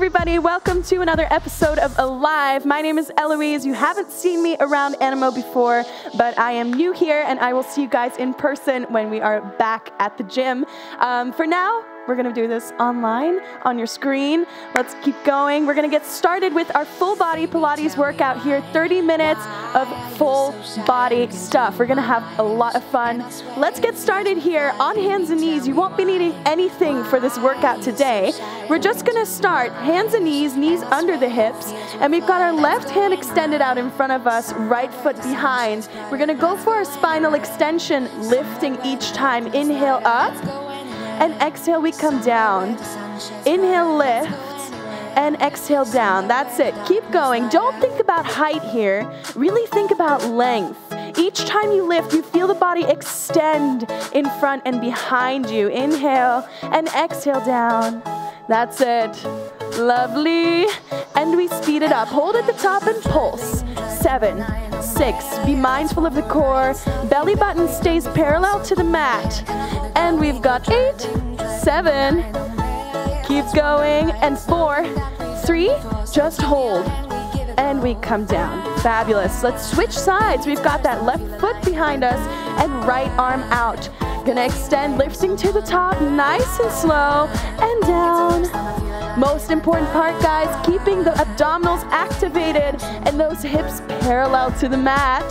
everybody. Welcome to another episode of Alive. My name is Eloise. You haven't seen me around Animo before, but I am new here and I will see you guys in person when we are back at the gym. Um, for now, we're gonna do this online on your screen. Let's keep going. We're gonna get started with our full body Pilates workout here. 30 minutes of full body stuff. We're gonna have a lot of fun. Let's get started here on hands and knees. You won't be needing anything for this workout today. We're just gonna start hands and knees, knees under the hips, and we've got our left hand extended out in front of us, right foot behind. We're gonna go for our spinal extension, lifting each time. Inhale up and exhale, we come down. Inhale, lift, and exhale down. That's it. Keep going. Don't think about height here. Really think about length. Each time you lift, you feel the body extend in front and behind you. Inhale and exhale down. That's it. Lovely. And we speed it up. Hold at the top and pulse. Seven, six. Be mindful of the core. Belly button stays parallel to the mat. And we've got eight, seven. Keep going. And four, three. Just hold. And we come down. Fabulous. Let's switch sides. We've got that left foot behind us and right arm out. Gonna extend, lifting to the top, nice and slow, and down. Most important part, guys, keeping the abdominals activated and those hips parallel to the mat.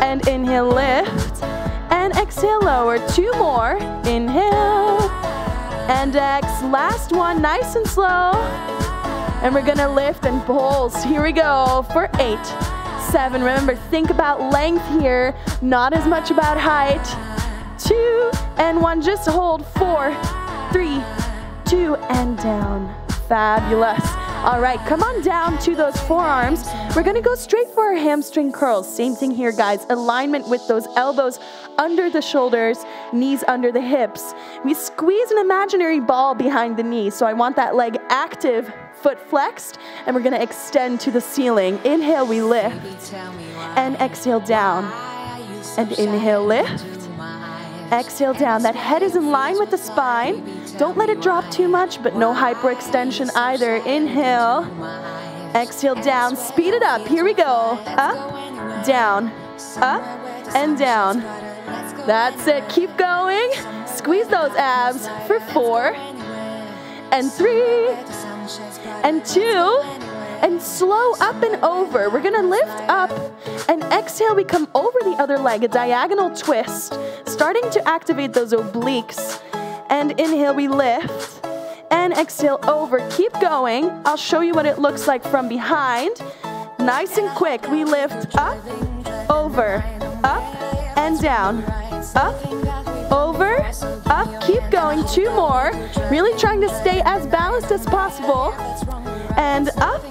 And inhale, lift, and exhale, lower. Two more. Inhale, and ex. Last one, nice and slow. And we're gonna lift and pulse. Here we go for eight, seven. Remember, think about length here, not as much about height. Two and one, just hold. Four, three, two, and down. Fabulous. All right, come on down to those forearms. We're gonna go straight for our hamstring curls. Same thing here, guys. Alignment with those elbows under the shoulders, knees under the hips. We squeeze an imaginary ball behind the knee, so I want that leg active, foot flexed, and we're gonna extend to the ceiling. Inhale, we lift, and exhale down. And inhale, lift, exhale down. That head is in line with the spine. Don't let it drop too much, but no hyperextension either. Inhale, exhale down. Speed it up. Here we go. Up, down, up, and down. That's it. Keep going. Squeeze those abs for four, and three, and two, and slow up and over. We're gonna lift up and exhale, we come over the other leg, a diagonal twist, starting to activate those obliques. And inhale, we lift. And exhale over. Keep going. I'll show you what it looks like from behind. Nice and quick. We lift up, over, up, and down. Up, over, up. Keep going. Two more. Really trying to stay as balanced as possible. And up,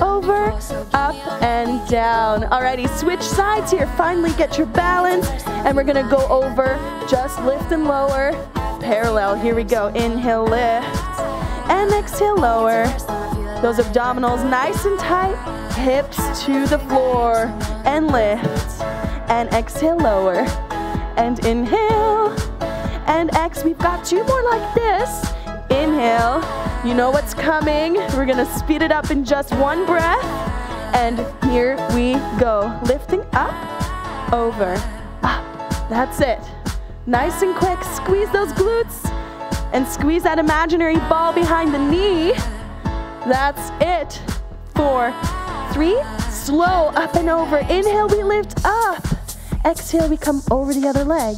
over, up, and down. Alrighty, switch sides here. Finally get your balance. And we're gonna go over, just lift and lower parallel. Here we go. Inhale, lift. And exhale, lower. Those abdominals nice and tight. Hips to the floor. And lift. And exhale, lower. And inhale. And X. We've got two more like this. Inhale. You know what's coming. We're to speed it up in just one breath. And here we go. Lifting up, over, up. That's it. Nice and quick, squeeze those glutes and squeeze that imaginary ball behind the knee. That's it. Four, three, slow up and over. Inhale, we lift up. Exhale, we come over the other leg.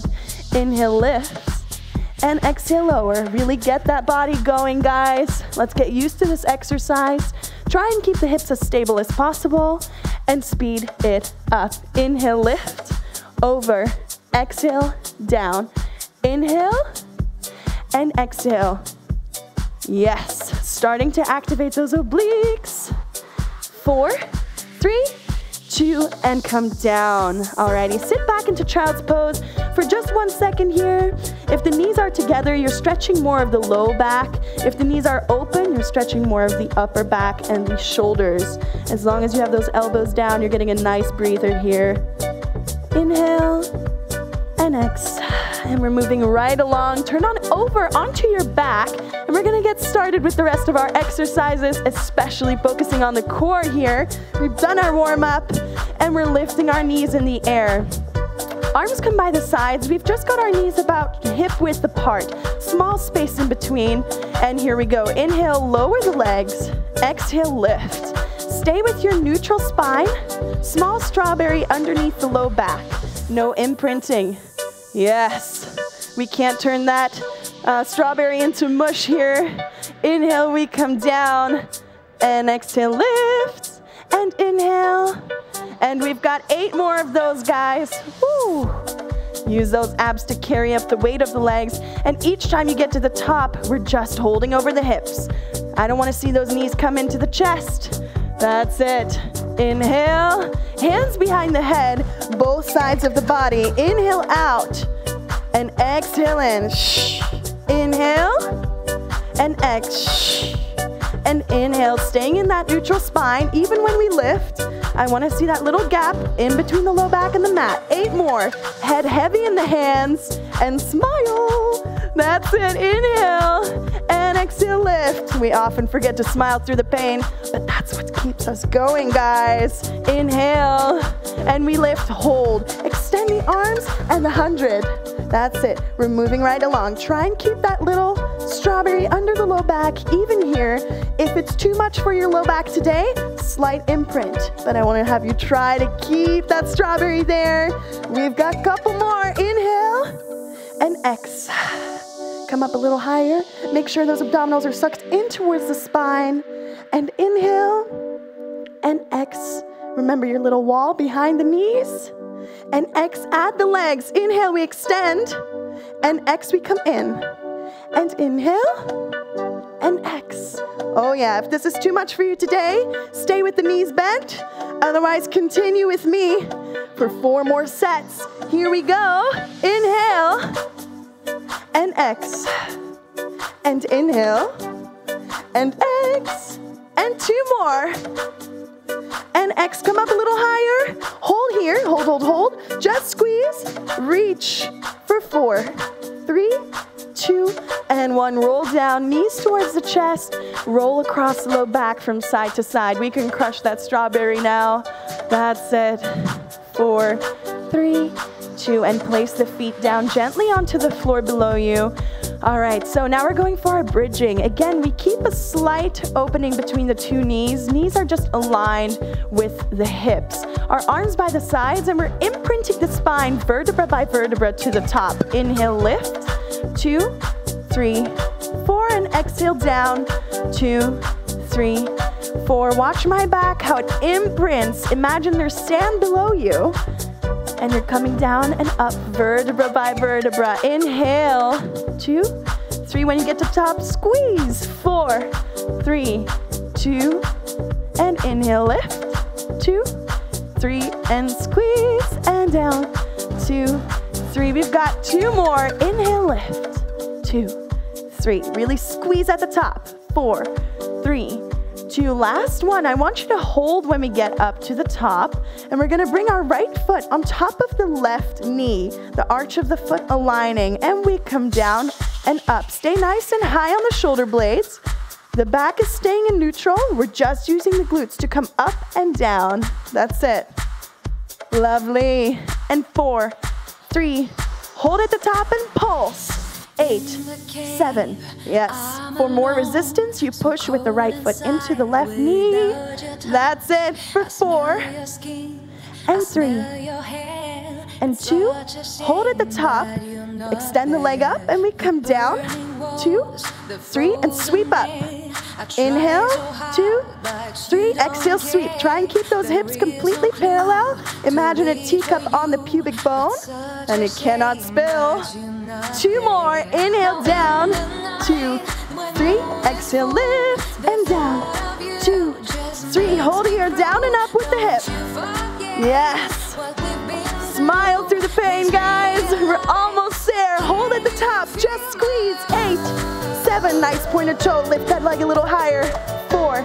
Inhale, lift. And exhale, lower. Really get that body going, guys. Let's get used to this exercise. Try and keep the hips as stable as possible and speed it up. Inhale, lift, over, exhale, down. Inhale and exhale. Yes, starting to activate those obliques. Four, three, two, and come down. Alrighty, sit back into child's pose for just one second here. If the knees are together, you're stretching more of the low back. If the knees are open, you're stretching more of the upper back and the shoulders. As long as you have those elbows down, you're getting a nice breather here. Inhale and exhale. And we're moving right along. Turn on over onto your back. And we're gonna get started with the rest of our exercises, especially focusing on the core here. We've done our warm up and we're lifting our knees in the air. Arms come by the sides. We've just got our knees about hip width apart. Small space in between. And here we go. Inhale, lower the legs. Exhale, lift. Stay with your neutral spine. Small strawberry underneath the low back. No imprinting. Yes. We can't turn that uh, strawberry into mush here. Inhale, we come down. And exhale, lift. And inhale. And we've got eight more of those, guys. Woo. Use those abs to carry up the weight of the legs. And each time you get to the top, we're just holding over the hips. I don't want to see those knees come into the chest. That's it. Inhale, hands behind the head, both sides of the body. Inhale out and exhale in. Shh. Inhale and exhale. And inhale, staying in that neutral spine, even when we lift. I want to see that little gap in between the low back and the mat. Eight more. Head heavy in the hands and smile. That's it. Inhale and exhale, lift. We often forget to smile through the pain, but that's what keeps us going, guys. Inhale and we lift, hold. Extend the arms and the hundred. That's it. We're moving right along. Try and keep that little strawberry under the low back, even here. If it's too much for your low back today, slight imprint. But I want to have you try to keep that strawberry there. We've got a couple more. Inhale and exhale. Come up a little higher. Make sure those abdominals are sucked in towards the spine. And inhale and exhale. Remember your little wall behind the knees. And X, add the legs. Inhale, we extend. And X, we come in. And inhale. And X. Oh, yeah, if this is too much for you today, stay with the knees bent. Otherwise, continue with me for four more sets. Here we go. Inhale. And X. And inhale. And X. And two more and X. Come up a little higher. Hold here. Hold, hold, hold. Just squeeze. Reach for four, three, two, and one. Roll down, knees towards the chest. Roll across the low back from side to side. We can crush that strawberry now. That's it. Four, three, two, and place the feet down gently onto the floor below you. All right, so now we're going for our bridging. Again, we keep a slight opening between the two knees. Knees are just aligned with the hips. Our arms by the sides, and we're imprinting the spine vertebra by vertebra to the top. Inhale, lift. Two, three, four, and exhale down. Two, three, four. Watch my back, how it imprints. Imagine there's sand below you and you're coming down and up vertebra by vertebra. Inhale, two, three. When you get to top, squeeze. Four, three, two, and inhale, lift. Two, three, and squeeze, and down. Two, three. We've got two more. Inhale, lift. Two, three. Really squeeze at the top. Four, three, two. Last one, I want you to hold when we get up to the top. And we're gonna bring our right foot on top of the left knee, the arch of the foot aligning. And we come down and up. Stay nice and high on the shoulder blades. The back is staying in neutral. We're just using the glutes to come up and down. That's it. Lovely. And four, three, hold at the top and pulse eight, seven. Yes. For more resistance, you push with the right foot into the left knee. That's it for four and three and two. Hold at the top. Extend the leg up and we come down. Two, three, and sweep up. Inhale, two, three, exhale, sweep. Try and keep those hips completely parallel. Imagine a teacup on the pubic bone, and it cannot spill. Two more. Inhale down. Two, three. Exhale, lift and down. Two, three. Hold here. Down and up with the hip. Yes. Smile through the pain, guys. We're almost there. Hold at the top. Just squeeze. Eight, seven. Nice pointed toe. Lift that leg a little higher. Four,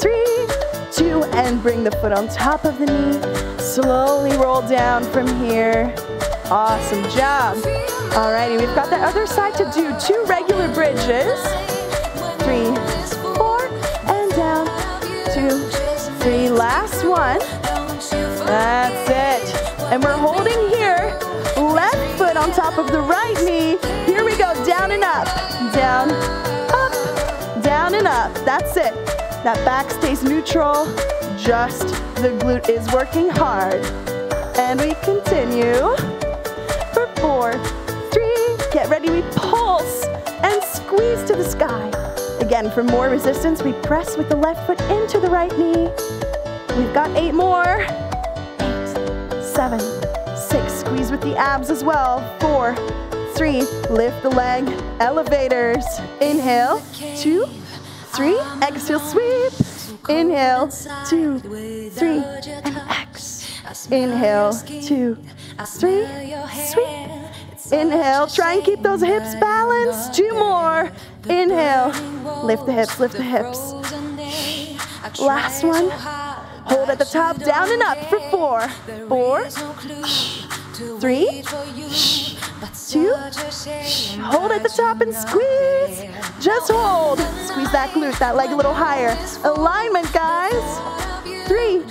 three, two, and bring the foot on top of the knee. Slowly roll down from here. Awesome job. Alrighty, we've got the other side to do. Two regular bridges. Three, four, and down. Two, three, last one. That's it. And we're holding here. Left foot on top of the right knee. Here we go, down and up. Down, up, down and up. That's it. That back stays neutral. Just the glute is working hard. And we continue for four, three, Get ready, we pulse and squeeze to the sky. Again, for more resistance, we press with the left foot into the right knee. We've got eight more. Seven, six. Squeeze with the abs as well. Four, three. Lift the leg. Elevators. Inhale. Two, three. Exhale, sweep. Inhale. Two, three. And X. Inhale. Two, three. Sweep. Inhale, try and keep those hips balanced. Two more. Inhale, lift the hips, lift the hips. Last one. Hold at the top, down and up for four. Four, three, two, hold at the top and squeeze. Just hold. Squeeze that glute, that leg a little higher. Alignment, guys three,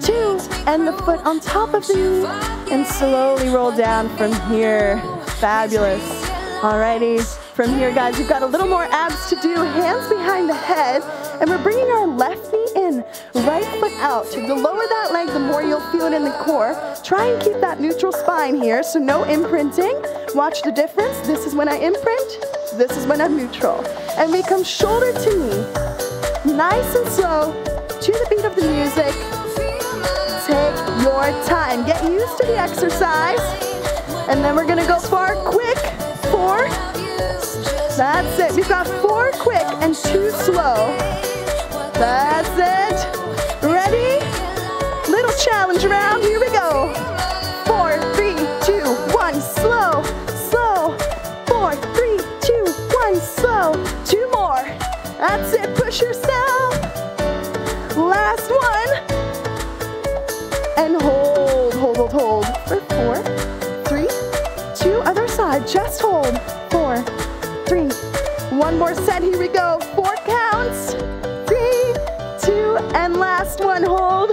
two, and the foot on top of the knee, and slowly roll down from here. Fabulous. Alrighty, from here, guys, we've got a little more abs to do. Hands behind the head, and we're bringing our left knee in, right foot out. The lower that leg, the more you'll feel it in the core. Try and keep that neutral spine here, so no imprinting. Watch the difference. This is when I imprint, this is when I'm neutral. And we come shoulder to knee. Nice and slow, to the beat of the music. Take your time. Get used to the exercise. And then we're gonna go four quick. Four. That's it. We've got four quick and two slow. That's it. Ready? Little challenge round. Here we go. Four, three, two, one. Slow, slow. Four, three, two, one. Slow. Two more. That's it. Push yourself. Last one. And hold, hold, hold, hold. For four, three, two, other side. Just hold. One more set. Here we go. Four counts. Three, two, and last one. Hold.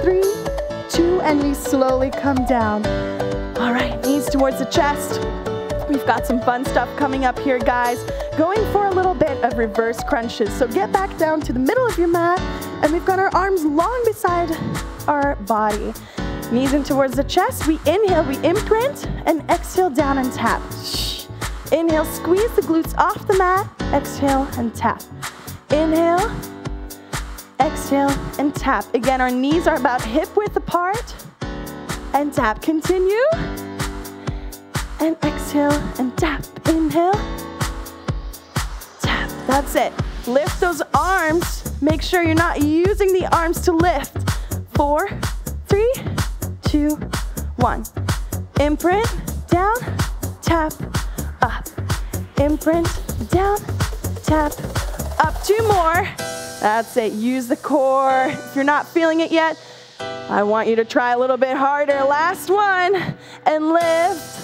Three, two, and we slowly come down. All right, knees towards the chest. We've got some fun stuff coming up here, guys. Going for a little bit of reverse crunches. So get back down to the middle of your mat, and we've got our arms long beside our body. Knees in towards the chest. We inhale, we imprint, and exhale down and tap. Inhale, squeeze the glutes off the mat. Exhale and tap. Inhale, exhale, and tap. Again, our knees are about hip width apart. And tap. Continue and exhale and tap. Inhale, tap. That's it. Lift those arms. Make sure you're not using the arms to lift. Four, three, two, one. Imprint, down, tap, up. Imprint, down, tap, up. Two more. That's it. Use the core. If you're not feeling it yet, I want you to try a little bit harder. Last one. And lift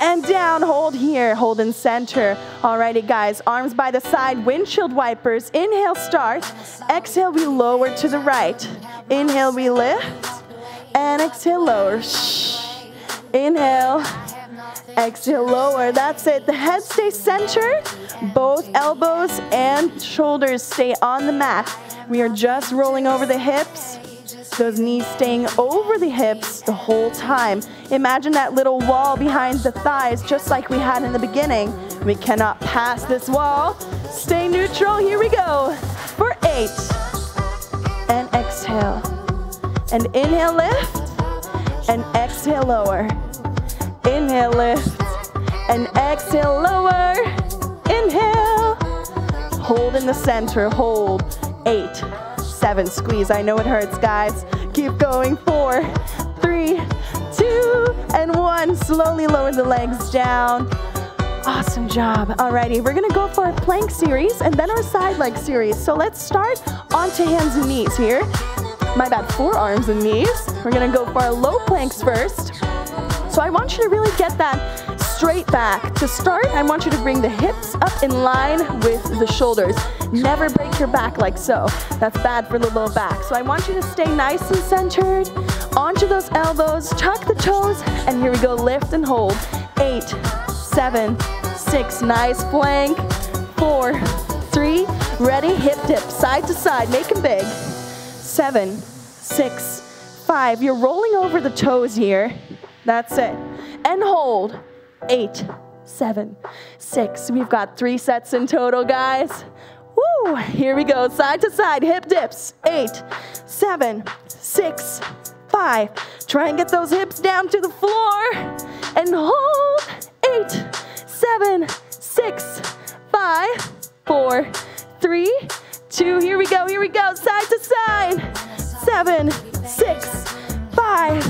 and down. Hold here, hold in center. Alrighty, guys, arms by the side, windshield wipers. Inhale, start. Exhale, we lower to the right. Inhale, we lift. And exhale, lower. Shh. Inhale. Exhale, lower. That's it. The head stays centered. Both elbows and shoulders stay on the mat. We are just rolling over the hips those knees staying over the hips the whole time. Imagine that little wall behind the thighs, just like we had in the beginning. We cannot pass this wall. Stay neutral. Here we go. For eight. And exhale. And inhale, lift. And exhale, lower. Inhale, lift. And exhale, lower. Inhale. Hold in the center. Hold. Eight seven. Squeeze. I know it hurts, guys. Keep going. Four, three, two, and one. Slowly lower the legs down. Awesome job. Alrighty, we're gonna go for our plank series and then our side leg series. So let's start onto hands and knees here. My bad, forearms and knees. We're gonna go for our low planks first. So I want you to really get that straight back. To start, I want you to bring the hips up in line with the shoulders. Never break your back like so. That's bad for the low back. So I want you to stay nice and centered. Onto those elbows, tuck the toes, and here we go, lift and hold. Eight, seven, six, nice plank. Four, three, ready, hip dip, side to side, make them big. Seven, six, five. You're rolling over the toes here. That's it. And hold. Eight, seven, six. We've got three sets in total, guys. Woo! Here we go. Side to side, hip dips. Eight, seven, six, five. Try and get those hips down to the floor. And hold. Eight, seven, six, five, four, three, two. Here we go. Here we go. Side to side. Seven, six, five,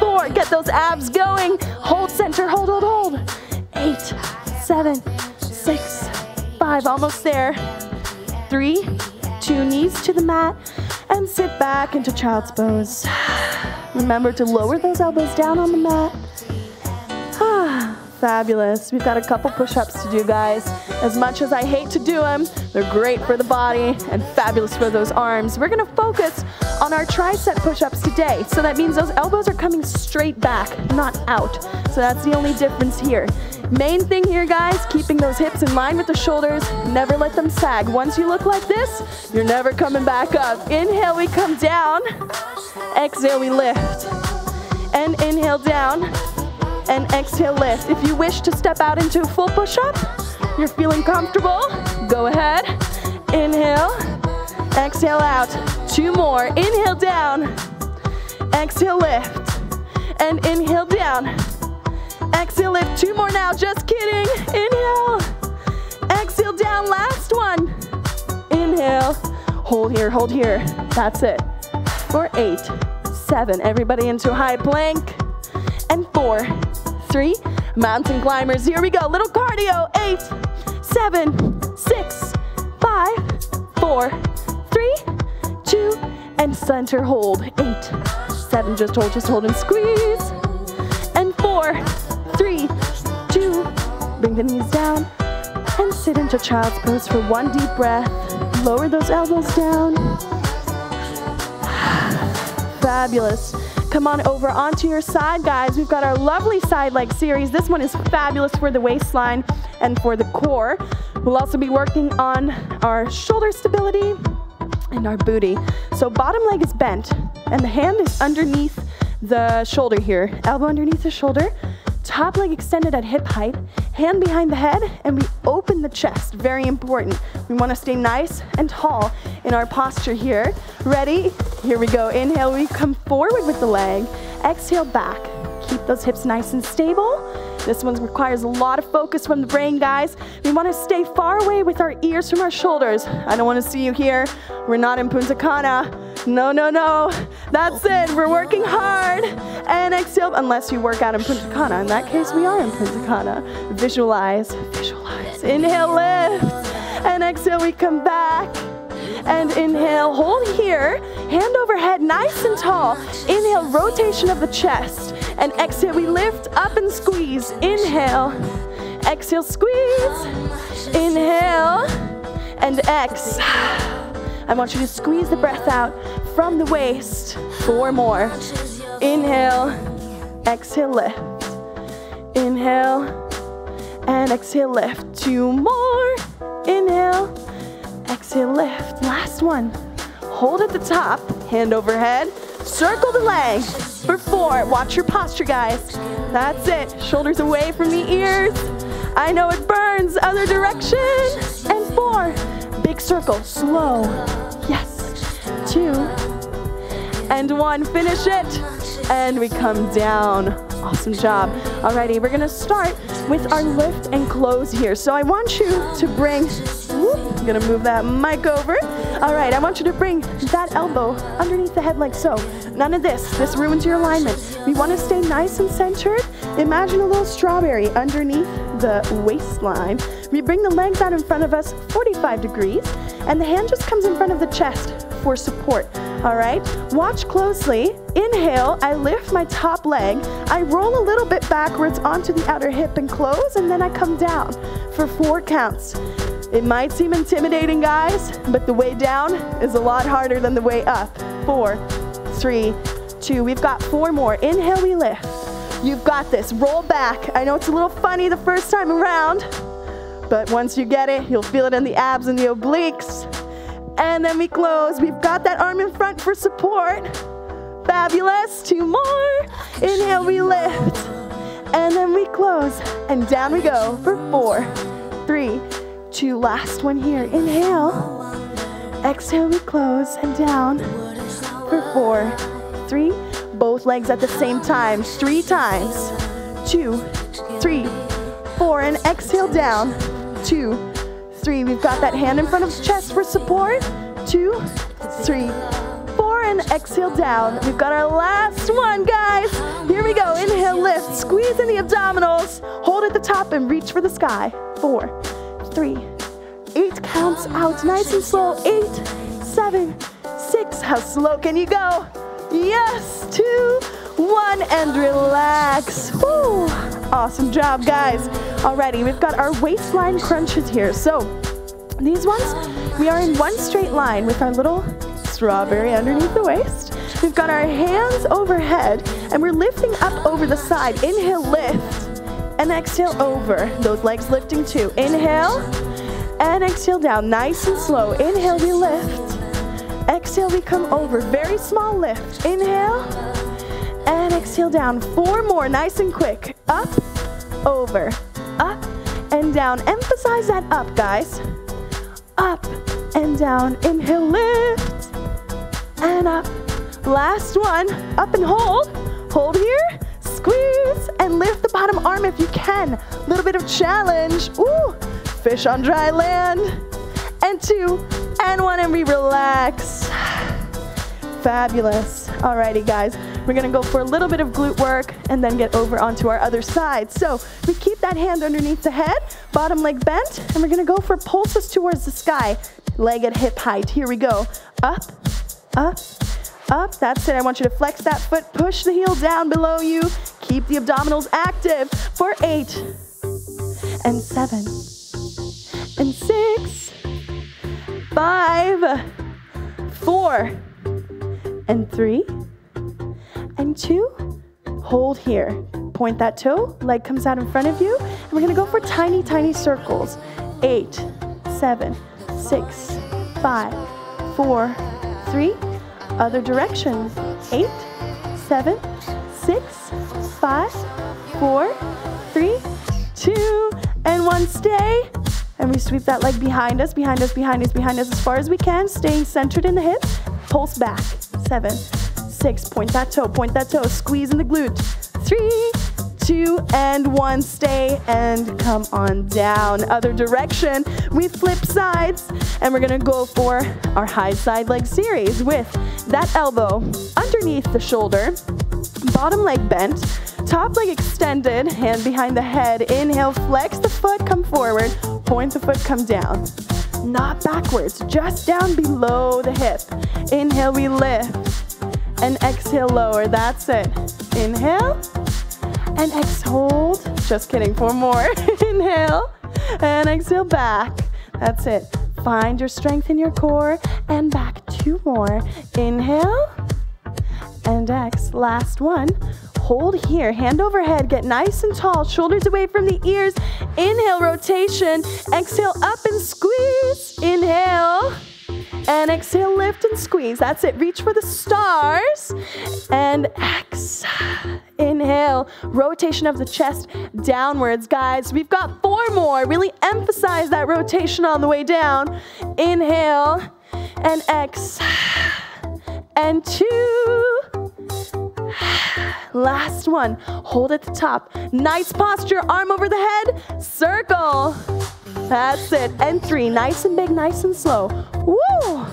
four. Get those abs going. Hold center. Hold, hold, hold. Eight, seven, six, five. Almost there. Three, two knees to the mat, and sit back into child's pose. Remember to lower those elbows down on the mat. Fabulous. We've got a couple push-ups to do, guys. As much as I hate to do them, they're great for the body and fabulous for those arms. We're gonna focus on our tricep push-ups today. So that means those elbows are coming straight back, not out. So that's the only difference here. Main thing here, guys, keeping those hips in line with the shoulders. Never let them sag. Once you look like this, you're never coming back up. Inhale, we come down. Exhale, we lift. And inhale down. And exhale, lift. If you wish to step out into a full push-up, you're feeling comfortable, go ahead. Inhale, exhale out. Two more. Inhale down. Exhale, lift. And inhale down. Exhale, lift. Two more now. Just kidding. Inhale. Exhale down. Last one. Inhale. Hold here, hold here. That's it. For eight, seven. Everybody into high plank. And four, three. Mountain climbers. Here we go. Little cardio. Eight, seven, six, five, four, three, two, and center hold. Eight, seven. Just hold, just hold and squeeze. And four, three, two, bring the knees down and sit into child's pose for one deep breath. Lower those elbows down. Fabulous. Come on over onto your side, guys. We've got our lovely side leg series. This one is fabulous for the waistline and for the core. We'll also be working on our shoulder stability and our booty. So bottom leg is bent and the hand is underneath the shoulder here. Elbow underneath the shoulder top leg extended at hip height, hand behind the head, and we open the chest. Very important. We want to stay nice and tall in our posture here. Ready? Here we go. Inhale, we come forward with the leg. Exhale, back. Keep those hips nice and stable. This one requires a lot of focus from the brain, guys. We want to stay far away with our ears from our shoulders. I don't want to see you here. We're not in Punta Cana. No, no, no. That's it. We're working hard. And exhale, unless you work out in Punta Cana. In that case, we are in Punta Cana. Visualize, visualize. Inhale, lift. And exhale, we come back. And inhale, hold here. Hand over head, nice and tall. Inhale, rotation of the chest. And exhale, we lift up and squeeze. Inhale. Exhale, squeeze. Inhale. And X. I want you to squeeze the breath out from the waist. Four more. Inhale. Exhale, lift. Inhale. And exhale, lift. Two more. Inhale. Exhale, lift. Last one. Hold at the top. Hand overhead. Circle the leg for four. Watch your posture, guys. That's it. Shoulders away from the ears. I know it burns. Other direction. And four. Big circle. Slow. Yes. Two. And one. Finish it. And we come down. Awesome job. Alrighty, we're gonna start with our lift and close here. So I want you to bring, whoop, I'm gonna move that mic over. All right, I want you to bring that elbow underneath the head like so. None of this, this ruins your alignment. We wanna stay nice and centered. Imagine a little strawberry underneath the waistline. We bring the legs out in front of us 45 degrees and the hand just comes in front of the chest for support. All right, watch closely. Inhale, I lift my top leg. I roll a little bit backwards onto the outer hip and close, and then I come down for four counts. It might seem intimidating, guys, but the way down is a lot harder than the way up. Four, three, two. We've got four more. Inhale, we lift. You've got this. Roll back. I know it's a little funny the first time around, but once you get it, you'll feel it in the abs and the obliques. And then we close. We've got that arm in front for support. Fabulous. Two more. Inhale, we lift. And then we close. And down we go for four, three, two. Last one here. Inhale. Exhale, we close. And down for four, three. Both legs at the same time. Three times. Two, three, four. And exhale down. Two, three. We've got that hand in front of chest for support. Two, three, four, and exhale down. We've got our last one, guys. Here we go. Inhale, lift. Squeeze in the abdominals. Hold at the top and reach for the sky. Four, three, eight counts out. Nice and slow. Eight, seven, six. How slow can you go? Yes, two, one, and relax. Woo. Awesome job, guys. Alrighty, we've got our waistline crunches here. So these ones, we are in one straight line with our little strawberry underneath the waist. We've got our hands overhead and we're lifting up over the side. Inhale, lift, and exhale over. Those legs lifting too. Inhale, and exhale down. Nice and slow. Inhale, we lift. Exhale, we come over. Very small lift. Inhale, and exhale down. Four more, nice and quick. Up, over, up, and down. Emphasize that up, guys. Up and down. Inhale, lift, and up. Last one, up and hold. Hold here, squeeze, and lift the bottom arm if you can. A little bit of challenge. Ooh, fish on dry land. And two, and one, and we relax. Fabulous. Alrighty, guys. We're gonna go for a little bit of glute work and then get over onto our other side. So we keep that hand underneath the head, bottom leg bent, and we're gonna go for pulses towards the sky. Leg at hip height. Here we go. Up, up, up. That's it. I want you to flex that foot, push the heel down below you. Keep the abdominals active for eight and seven and six, five, four, and three, and two. Hold here. Point that toe, leg comes out in front of you, and we're gonna go for tiny, tiny circles. Eight, seven, six, five, four, three. Other direction. Eight, seven, six, five, four, three, two, and one. Stay. And we sweep that leg behind us, behind us, behind us, behind us as far as we can, staying centered in the hip. Pulse back. Seven, six. Point that toe, point that toe. Squeeze in the glute. Three, two, and one. Stay and come on down. Other direction. We flip sides, and we're gonna go for our high side leg series with that elbow underneath the shoulder, bottom leg bent, top leg extended, hand behind the head. Inhale, flex the foot, come forward. Point the foot, come down. Not backwards, just down below the hip. Inhale, we lift. And exhale, lower. That's it. Inhale. And exhale. Just kidding, four more. Inhale. And exhale, back. That's it. Find your strength in your core. And back, two more. Inhale. And exhale. Last one hold here, hand over head, get nice and tall, shoulders away from the ears. Inhale, rotation. Exhale, up and squeeze. Inhale. And exhale, lift and squeeze. That's it. Reach for the stars. And exhale. Inhale. Rotation of the chest downwards, guys. We've got four more. Really emphasize that rotation on the way down. Inhale and exhale. And two. Last one. Hold at the top. Nice posture. Arm over the head. Circle. That's it. And three. Nice and big, nice and slow. Woo!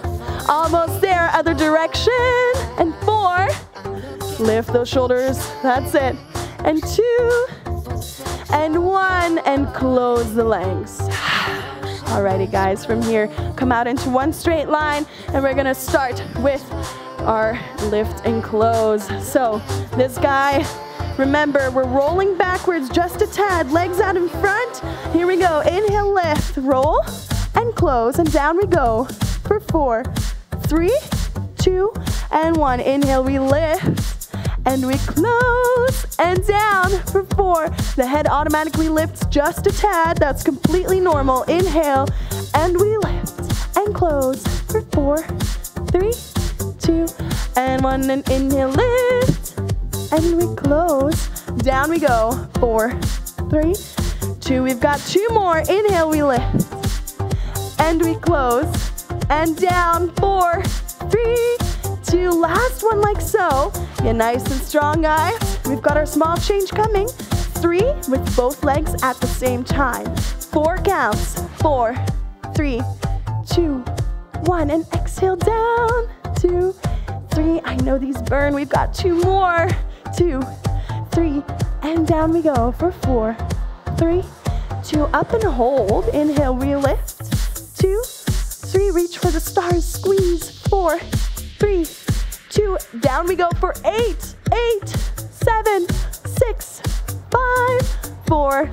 Almost there. Other direction. And four. Lift those shoulders. That's it. And two. And one. And close the legs. Alrighty, guys. From here, come out into one straight line. And we're to start with our lift and close. So this guy, remember, we're rolling backwards just a tad, legs out in front. Here we go, inhale, lift, roll, and close, and down we go for four, three, two, and one. Inhale, we lift, and we close, and down for four. The head automatically lifts just a tad, that's completely normal. Inhale, and we lift, and close for four, three, two, and one. And inhale, lift, and we close. Down we go. Four, three, two. We've got two more. Inhale, we lift, and we close. And down. Four, three, two. Last one, like so. Get nice and strong, guys. We've got our small change coming. Three with both legs at the same time. Four counts. Four, three, two, one. And exhale down two, three. I know these burn. We've got two more. Two, three, and down we go for four, three, two. Up and hold. Inhale, we lift. Two, three. Reach for the stars. Squeeze. Four, three, two. Down we go for eight, eight, seven, six, five, four,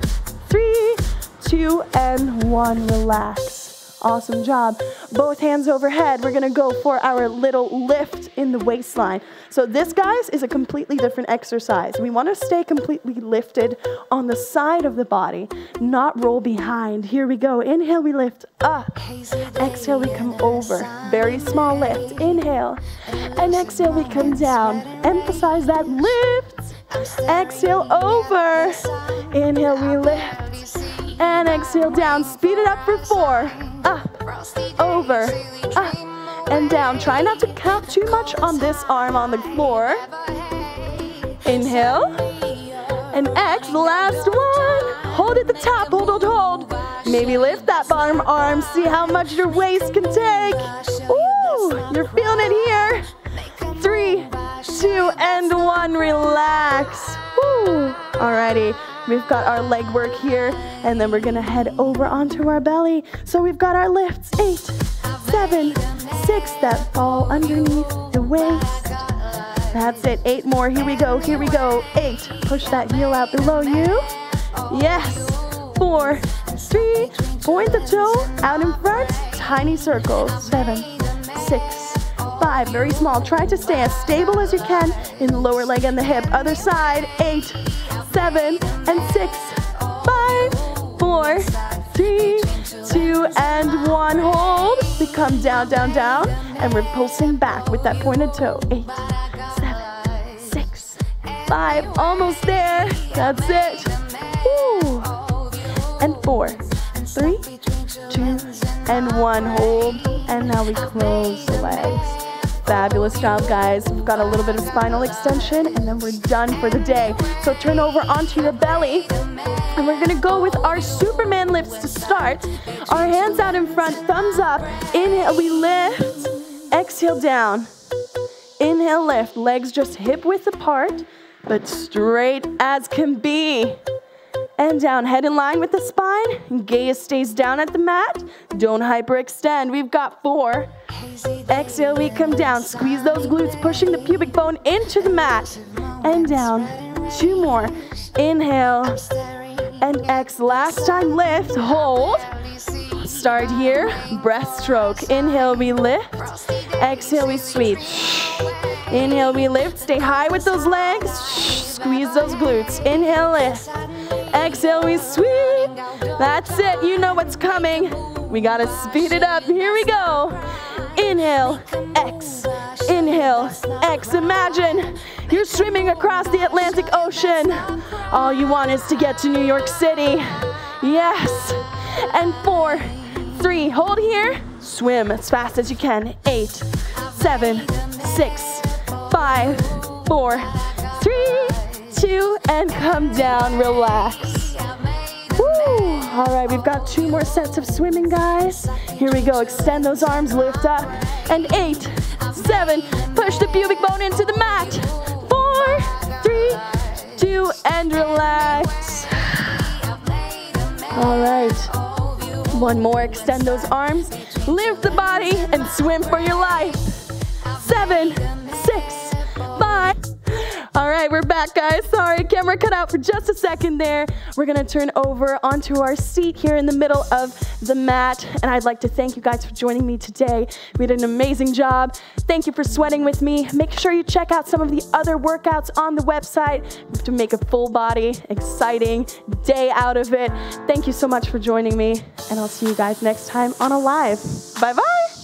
three, two, and one. Relax. Awesome job. Both hands overhead. We're gonna go for our little lift in the waistline. So this, guys, is a completely different exercise. We wanna stay completely lifted on the side of the body, not roll behind. Here we go. Inhale, we lift up. Exhale, we come over. Very small lift. Inhale. And exhale, we come down. Emphasize that lift. Exhale, over. Inhale, we lift. And exhale down. Speed it up for four. Up, over, up, and down. Try not to count too much on this arm on the floor. Inhale. And exhale, last one. Hold at the top. Hold, hold, hold. Maybe lift that bottom arm. See how much your waist can take. Ooh, you're feeling it here. Three, two, and one. Relax. Ooh, Alrighty. We've got our leg work here, and then we're gonna head over onto our belly. So we've got our lifts, eight, seven, six, that fall underneath the waist. That's it, eight more, here we go, here we go, eight. Push that heel out below you. Yes, four, three, point the toe out in front, tiny circles, seven, six, five, very small. Try to stay as stable as you can in the lower leg and the hip. Other side, eight, seven, and six, five, four, three, two, and one. Hold. We come down, down, down, and we're pulsing back with that pointed toe. Eight, seven, six, five, almost there. That's it. Woo. And four, three, two, and one. Hold. And now we close the legs. Fabulous job, guys. We've got a little bit of spinal extension, and then we're done for the day. So turn over onto your belly, and we're gonna go with our Superman lifts to start. Our hands out in front, thumbs up. Inhale, we lift. Exhale, down. Inhale, lift. Legs just hip width apart, but straight as can be and down. Head in line with the spine. Gaze stays down at the mat. Don't hyperextend. We've got four. Exhale, we come down. Squeeze those glutes, pushing the pubic bone into the mat. And down. Two more. Inhale. And exhale. Last time, lift. Hold. Start here. Breaststroke. Inhale, we lift. Exhale, we sweep. Inhale, we lift. Stay high with those legs. Squeeze those glutes. Inhale, lift. Exhale, we sweep. That's it. You know what's coming. We gotta speed it up. Here we go. Inhale, X. Inhale, X. Imagine you're swimming across the Atlantic Ocean. All you want is to get to New York City. Yes. And four, three, hold here. Swim as fast as you can. Eight, seven, six, five, four, two, and come down, relax. Woo! All right, we've got two more sets of swimming, guys. Here we go, extend those arms, lift up. And eight, seven, push the pubic bone into the mat. Four, three, two, and relax. All right, one more, extend those arms, lift the body, and swim for your life. Seven, right, we're back, guys. Sorry, camera cut out for just a second there. We're gonna turn over onto our seat here in the middle of the mat, and I'd like to thank you guys for joining me today. We did an amazing job. Thank you for sweating with me. Make sure you check out some of the other workouts on the website to make a full body, exciting day out of it. Thank you so much for joining me, and I'll see you guys next time on Alive. Bye bye.